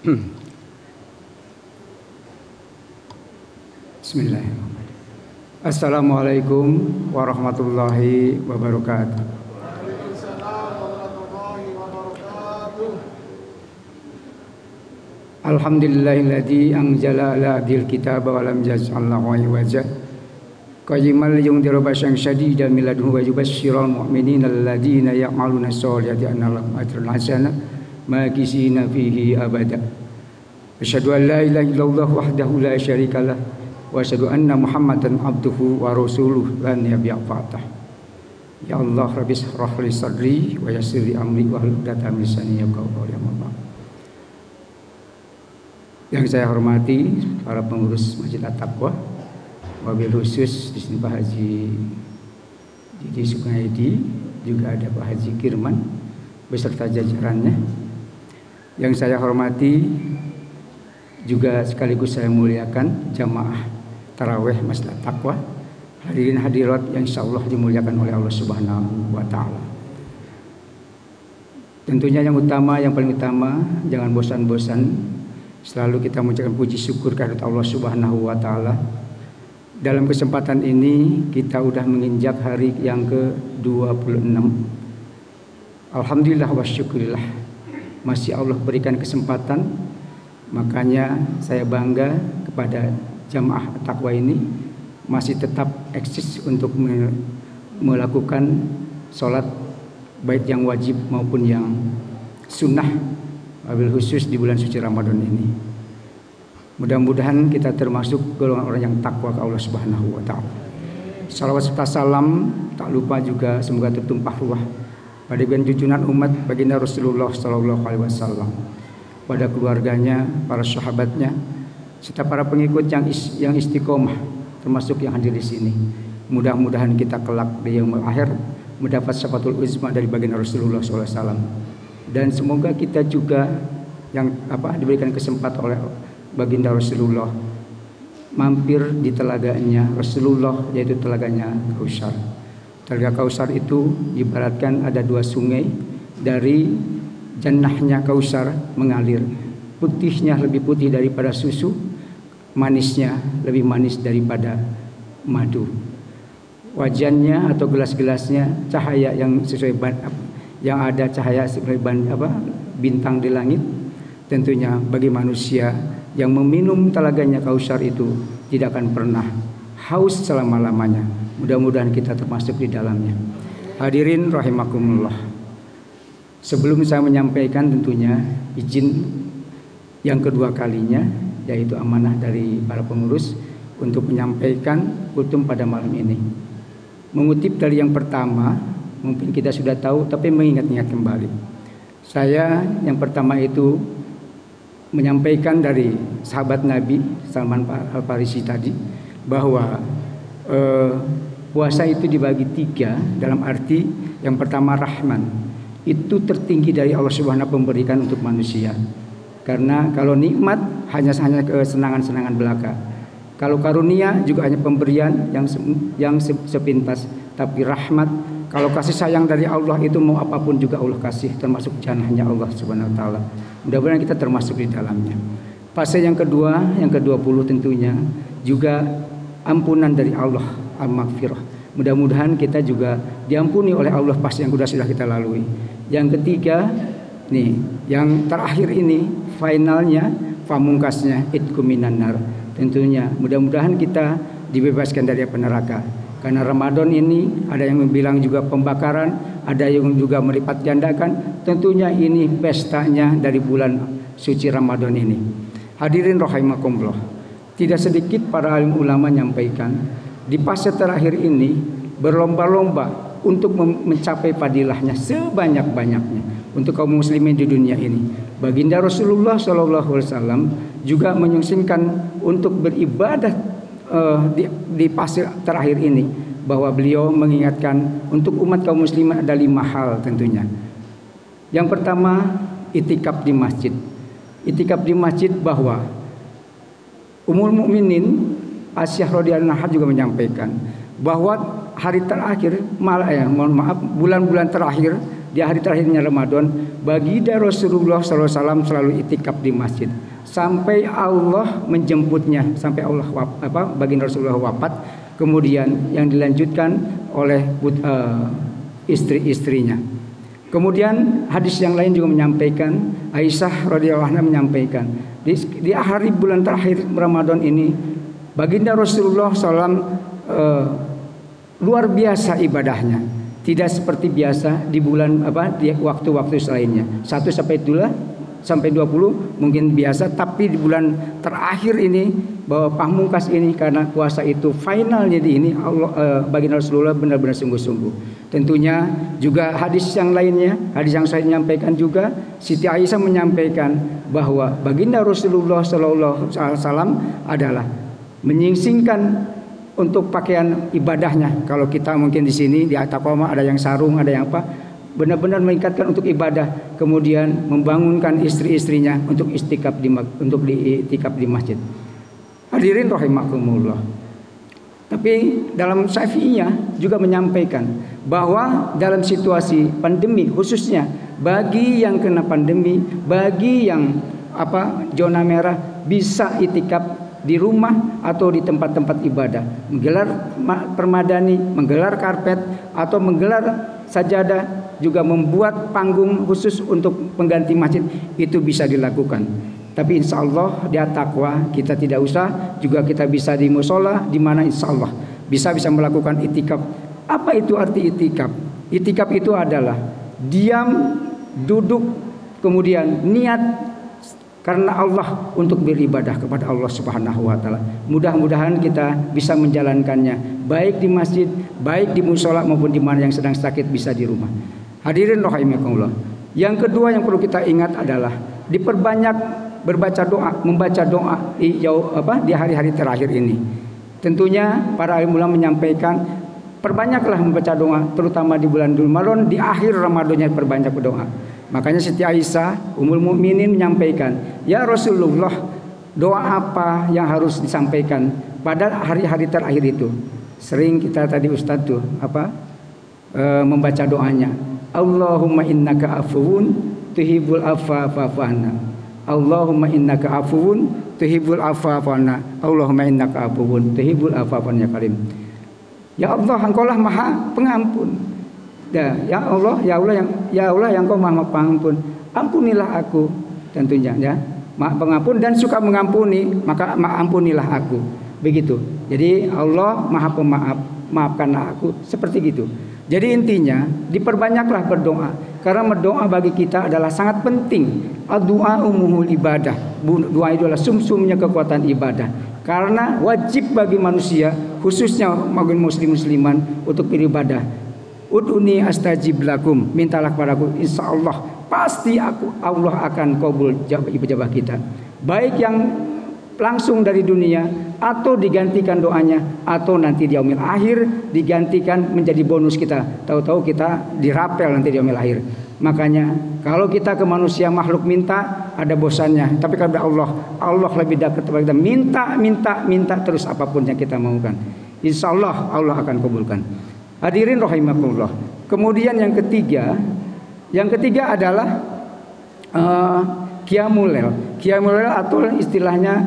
Bismillahirrahmanirrahim. Assalamualaikum warahmatullahi wabarakatuh. Alhamdulillahilladzi anzala ala abdil kitab wa lam yaj'al lahu iwaja. Qayyimal yundiru basyang syadidan min ladunhu wa yubashshiral mu'minina alladzina ya'maluna sholihati anna lahum ajran hasanah makisina fihi abada. Asyhadu an la ilaha illallah wahdahu la syarikalah wa asyhadu anna Muhammadan abduhu wa rasuluh la nabiyya fatah. Ya Allah rabbi shrah li sadri wa yassir li amri wa hlul 'uqdatam lisani yafqahu qawli Yang saya hormati para pengurus Masjid At-Taqwa, wabil khusus di sini Pak Haji Didi Sukaidi, juga ada Pak Haji Kirman beserta jajarannya. Yang saya hormati juga sekaligus saya muliakan jamaah taraweh Masjid Taqwa hadirin hadirat yang insya Allah dimuliakan oleh Allah Subhanahu wa taala. Tentunya yang utama, yang paling utama jangan bosan-bosan selalu kita mengucapkan puji syukur kehadirat Allah Subhanahu wa taala. Dalam kesempatan ini kita sudah menginjak hari yang ke-26. Alhamdulillah wa syukurillah. Masih Allah berikan kesempatan Makanya saya bangga kepada jamaah takwa ini masih tetap eksis untuk melakukan sholat baik yang wajib maupun yang sunnah wabil khusus di bulan suci Ramadan ini. Mudah-mudahan kita termasuk golongan orang yang takwa ke Allah Subhanahu wa taala. Salawat serta salam tak lupa juga semoga tertumpah ruah pada junjungan umat baginda Rasulullah sallallahu alaihi wasallam pada keluarganya, para sahabatnya, serta para pengikut yang yang istiqomah termasuk yang hadir di sini. Mudah-mudahan kita kelak di yang akhir mendapat syafatul uzma dari baginda Rasulullah SAW. Dan semoga kita juga yang apa diberikan kesempatan oleh baginda Rasulullah mampir di telaganya Rasulullah yaitu telaganya Kausar. Telaga Kausar itu ibaratkan ada dua sungai dari jannahnya kausar mengalir. Putihnya lebih putih daripada susu, manisnya lebih manis daripada madu. Wajannya atau gelas-gelasnya cahaya yang sesuai ban, yang ada cahaya seperti ban, apa, bintang di langit. Tentunya bagi manusia yang meminum telaganya kausar itu tidak akan pernah haus selama-lamanya. Mudah-mudahan kita termasuk di dalamnya. Hadirin rahimakumullah. Sebelum saya menyampaikan tentunya izin yang kedua kalinya yaitu amanah dari para pengurus untuk menyampaikan kultum pada malam ini. Mengutip dari yang pertama, mungkin kita sudah tahu tapi mengingat-ingat kembali. Saya yang pertama itu menyampaikan dari sahabat Nabi Salman Al Farisi tadi bahwa eh, puasa itu dibagi tiga dalam arti yang pertama rahman itu tertinggi dari Allah Subhanahu memberikan untuk manusia. Karena kalau nikmat hanya hanya kesenangan-senangan belaka. Kalau karunia juga hanya pemberian yang yang sepintas, tapi rahmat kalau kasih sayang dari Allah itu mau apa pun juga Allah kasih termasuk jannahnya Allah Subhanahu wa taala. Mudah-mudahan kita termasuk di dalamnya. Fase yang kedua, yang ke-20 tentunya juga ampunan dari Allah, al-maghfirah. Mudah-mudahan kita juga diampuni oleh Allah pasti yang sudah sudah kita lalui. Yang ketiga, nih, yang terakhir ini finalnya, pamungkasnya itkuminan nar. Tentunya mudah-mudahan kita dibebaskan dari api neraka. Karena Ramadan ini ada yang bilang juga pembakaran, ada yang juga melipat gandakan. Tentunya ini pestanya dari bulan suci Ramadan ini. Hadirin rahimakumullah. Tidak sedikit para alim ulama menyampaikan di fase terakhir ini berlomba-lomba untuk mencapai padilahnya sebanyak-banyaknya untuk kaum muslimin di dunia ini. Baginda Rasulullah Shallallahu Alaihi Wasallam juga menyungsingkan untuk beribadah uh, di, di fase terakhir ini bahwa beliau mengingatkan untuk umat kaum muslimin ada lima hal tentunya. Yang pertama itikaf di masjid. Itikaf di masjid bahwa umur mukminin Asyah radhiyallahu juga menyampaikan bahwa hari terakhir malah ya mohon maaf bulan-bulan terakhir di hari terakhirnya Ramadan baginda Rasulullah SAW selalu itikaf di masjid. Sampai Allah menjemputnya sampai Allah apa baginda Rasulullah wafat. Kemudian yang dilanjutkan oleh uh, istri-istrinya. Kemudian hadis yang lain juga menyampaikan Aisyah radhiyallahu anha menyampaikan di, di hari bulan terakhir Ramadan ini baginda Rasulullah SAW uh, eh, luar biasa ibadahnya. Tidak seperti biasa di bulan apa di waktu-waktu selainnya. Satu sampai dua sampai 20 mungkin biasa tapi di bulan terakhir ini bahwa pamungkas ini karena puasa itu final jadi ini Allah eh, baginda Rasulullah benar-benar sungguh-sungguh. Tentunya juga hadis yang lainnya hadis yang saya menyampaikan juga Siti Aisyah menyampaikan bahwa baginda Rasulullah Wasallam adalah menyingsingkan untuk pakaian ibadahnya. Kalau kita mungkin di sini di Atapama ada yang sarung, ada yang apa, benar-benar meningkatkan untuk ibadah, kemudian membangunkan istri-istrinya untuk istikaf di untuk di di masjid. Hadirin rahimakumullah. Tapi dalam syafi'iyah juga menyampaikan bahwa dalam situasi pandemi khususnya bagi yang kena pandemi, bagi yang apa zona merah bisa itikaf di rumah atau di tempat-tempat ibadah, menggelar permadani, menggelar karpet atau menggelar sajadah, juga membuat panggung khusus untuk pengganti masjid itu bisa dilakukan. Tapi insya Allah dia takwa kita tidak usah juga kita bisa di musola di mana insya Allah bisa bisa melakukan itikaf. Apa itu arti itikaf? Itikaf itu adalah diam, duduk, kemudian niat karena Allah untuk beribadah kepada Allah Subhanahu wa taala. Mudah-mudahan kita bisa menjalankannya baik di masjid, baik di musola maupun di mana yang sedang sakit bisa di rumah. Hadirin rahimakumullah. Yang kedua yang perlu kita ingat adalah diperbanyak berbaca doa, membaca doa di jauh apa di hari-hari terakhir ini. Tentunya para ulama menyampaikan perbanyaklah membaca doa terutama di bulan Ramadan di akhir Ramadannya perbanyak berdoa. Makanya Siti Aisyah Ummul Mukminin menyampaikan, "Ya Rasulullah, doa apa yang harus disampaikan pada hari-hari terakhir itu?" Sering kita tadi Ustadz tuh apa? E, membaca doanya. Allahumma innaka afuwun tuhibul afa fa'fana. Allahumma innaka afuwun tuhibul afa. Allahumma innaka afuwun tuhibul fa'fana ya karim. Ya Allah, Engkaulah Maha Pengampun. Ya, ya Allah, ya Allah yang ya Allah yang kau maha pengampun. Ampunilah aku tentunya ya. Maha pengampun dan suka mengampuni, maka ampunilah aku. Begitu. Jadi Allah Maha Pemaaf, maafkanlah aku seperti gitu. Jadi intinya diperbanyaklah berdoa karena berdoa bagi kita adalah sangat penting. Doa umuhul ibadah. Doa itu adalah sumsumnya kekuatan ibadah. Karena wajib bagi manusia khususnya bagi muslim musliman untuk beribadah Uduni astajib lakum. Mintalah kepadaku. Insya Allah pasti aku Allah akan kabul ibadah kita. Baik yang langsung dari dunia atau digantikan doanya atau nanti di yaumil akhir digantikan menjadi bonus kita. Tahu-tahu kita dirapel nanti di yaumil akhir. Makanya kalau kita ke manusia makhluk minta ada bosannya. Tapi kepada Allah, Allah lebih dekat kepada kita. Minta, minta, minta terus apa pun yang kita maukan. Insya Allah Allah akan kabulkan. Hadirin rahimakumullah. Kemudian yang ketiga, yang ketiga adalah uh, Qiyamul atau istilahnya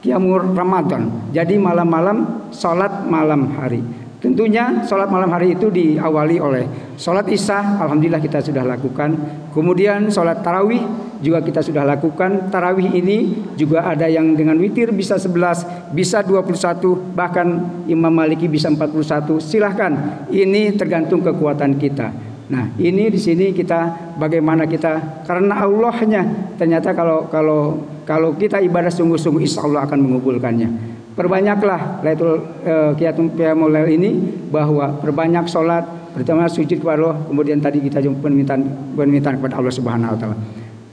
Qiyamul Ramadan. Jadi malam-malam salat malam hari. Tentunya sholat malam hari itu diawali oleh sholat isya, alhamdulillah kita sudah lakukan. Kemudian sholat tarawih juga kita sudah lakukan. Tarawih ini juga ada yang dengan witir bisa 11, bisa 21, bahkan Imam Maliki bisa 41. Silahkan, ini tergantung kekuatan kita. Nah, ini di sini kita bagaimana kita karena Allahnya ternyata kalau kalau kalau kita ibadah sungguh-sungguh insya Allah akan mengubulkannya perbanyaklah Lailatul uh, Qiyamul Lail ini bahwa perbanyak sholat pertama sujud kepada Allah kemudian tadi kita jumpa permintaan permintaan kepada Allah Subhanahu wa taala.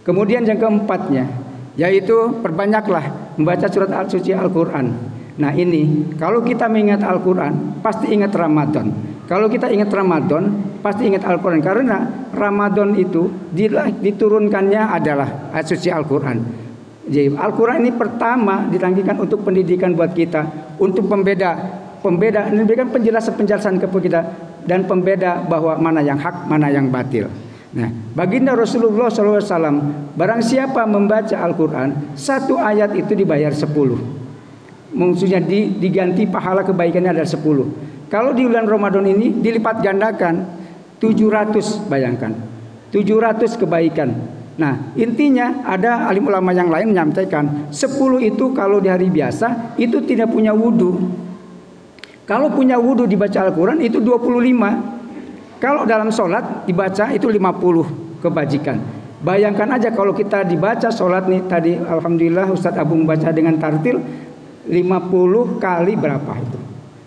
Kemudian yang keempatnya yaitu perbanyaklah membaca surat al-suci Al-Qur'an. Nah, ini kalau kita mengingat Al-Qur'an pasti ingat Ramadan. Kalau kita ingat Ramadan pasti ingat Al-Qur'an karena Ramadan itu diturunkannya adalah ayat suci Al-Qur'an. Jadi Al-Quran ini pertama ditanggikan untuk pendidikan buat kita, untuk pembeda pembeda ini memberikan penjelasan-penjelasan kepada kita dan pembeda bahwa mana yang hak, mana yang batil. Nah, baginda Rasulullah SAW, barang siapa membaca Al-Quran, satu ayat itu dibayar sepuluh. Maksudnya diganti pahala kebaikannya ada sepuluh. Kalau di bulan Ramadan ini dilipat gandakan 700 bayangkan. 700 kebaikan. Nah, intinya ada alim ulama yang lain menyampaikan 10 itu kalau di hari biasa itu tidak punya wudhu. Kalau punya wudhu dibaca Al-Quran itu 25. Kalau dalam sholat dibaca itu 50 kebajikan. Bayangkan aja kalau kita dibaca sholat nih tadi Alhamdulillah Ustadz Abu membaca dengan tartil 50 kali berapa itu?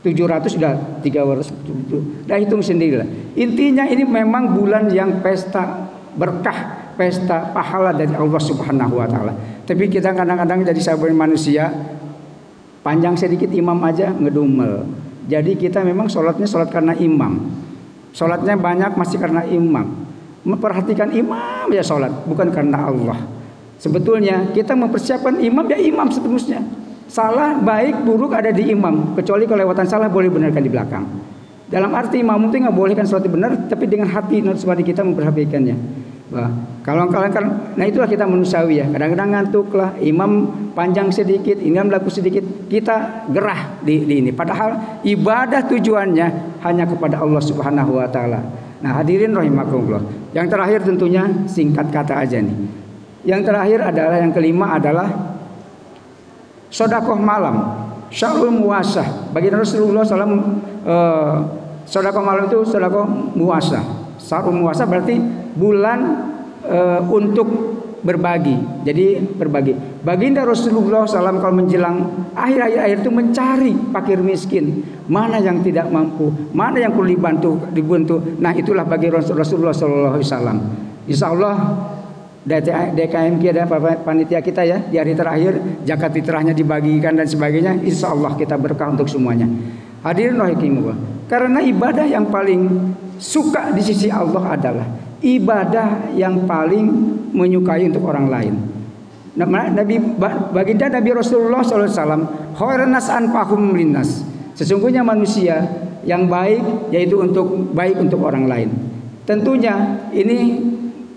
700 sudah 300 Dah hitung sendirilah. Intinya ini memang bulan yang pesta berkah, pesta pahala dari Allah Subhanahu wa taala. Tapi kita kadang-kadang jadi sahabat manusia panjang sedikit imam aja ngedumel. Jadi kita memang sholatnya sholat karena imam. Sholatnya banyak masih karena imam. Memperhatikan imam ya sholat, bukan karena Allah. Sebetulnya kita mempersiapkan imam ya imam seterusnya. Salah, baik, buruk ada di imam. Kecuali kelewatan salah boleh benarkan di belakang. Dalam arti imam itu nggak boleh kan sholat benar, tapi dengan hati nurani kita memperhatikannya. Bah, kalau kalian kan, nah itulah kita manusiawi ya. Kadang-kadang ngantuk lah, imam panjang sedikit, imam laku sedikit, kita gerah di, di ini. Padahal ibadah tujuannya hanya kepada Allah Subhanahu Wa Taala. Nah hadirin rahimakumullah. Yang terakhir tentunya singkat kata aja nih. Yang terakhir adalah yang kelima adalah sodakoh malam, syahrul muasah. Bagi Rasulullah SAW, eh, sodakoh malam itu sodakoh muasah. Syahrul muasah berarti bulan uh, untuk berbagi. Jadi berbagi. Baginda Rasulullah SAW kalau menjelang akhir-akhir itu mencari fakir miskin, mana yang tidak mampu, mana yang perlu dibantu, dibantu. Nah itulah bagi Rasulullah SAW. Insya Allah DKMK ada panitia kita ya di hari terakhir zakat fitrahnya dibagikan dan sebagainya. Insya Allah kita berkah untuk semuanya. Hadirin rahimahullah. Karena ibadah yang paling suka di sisi Allah adalah ibadah yang paling menyukai untuk orang lain. Nabi baginda Nabi Rasulullah SAW anfahum linnas. Sesungguhnya manusia yang baik yaitu untuk baik untuk orang lain. Tentunya ini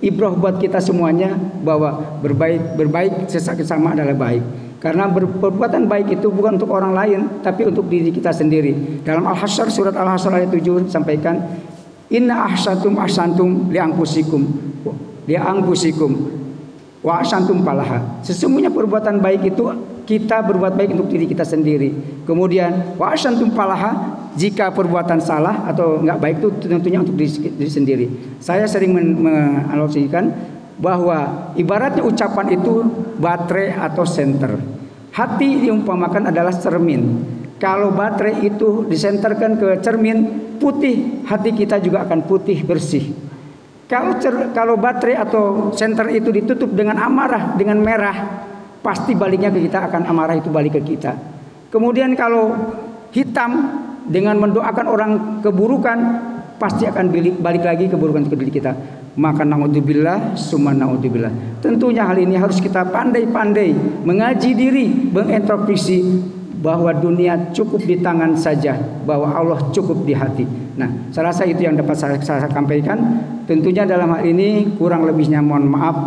ibrah buat kita semuanya bahwa berbaik berbaik sesama adalah baik. Karena perbuatan baik itu bukan untuk orang lain tapi untuk diri kita sendiri. Dalam Al-Hasyr surat Al-Hasyr ayat 7 sampaikan Inna ahsantum ahsantum li angpusikum li angpusikum wa ahsantum palaha. Sesungguhnya perbuatan baik itu kita berbuat baik untuk diri kita sendiri. Kemudian wa ahsantum palaha jika perbuatan salah atau enggak baik itu tentunya untuk diri, diri sendiri. Saya sering menganalogikan bahwa ibaratnya ucapan itu baterai atau senter. Hati diumpamakan adalah cermin. Kalau baterai itu disenterkan ke cermin, putih, hati kita juga akan putih bersih. Kalau cer, kalau baterai atau senter itu ditutup dengan amarah, dengan merah, pasti baliknya ke kita akan amarah itu balik ke kita. Kemudian kalau hitam dengan mendoakan orang keburukan, pasti akan balik, balik lagi keburukan ke diri kita. Maka naudzubillah, summa naudzubillah. Tentunya hal ini harus kita pandai-pandai mengaji diri, mengintrospeksi bahwa dunia cukup di tangan saja, bahwa Allah cukup di hati. Nah, saya rasa itu yang dapat saya, saya sampaikan. Tentunya dalam hal ini kurang lebihnya mohon maaf.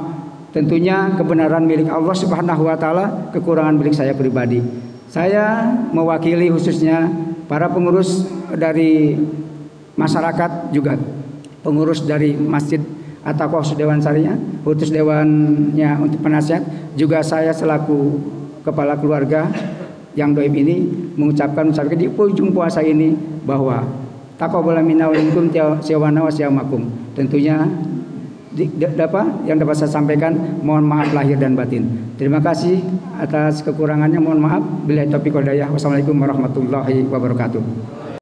Tentunya kebenaran milik Allah Subhanahu wa taala, kekurangan milik saya pribadi. Saya mewakili khususnya para pengurus dari masyarakat juga pengurus dari Masjid atau Dewan Syariah, khusus dewannya untuk penasihat, juga saya selaku kepala keluarga yang doib ini mengucapkan ucapkan di ujung puasa ini bahwa taqabbal minna wa minkum siyawana wa siyamakum. Tentunya di, apa yang dapat saya sampaikan mohon maaf lahir dan batin. Terima kasih atas kekurangannya mohon maaf. Bila taufiq wal Wassalamualaikum warahmatullahi wabarakatuh.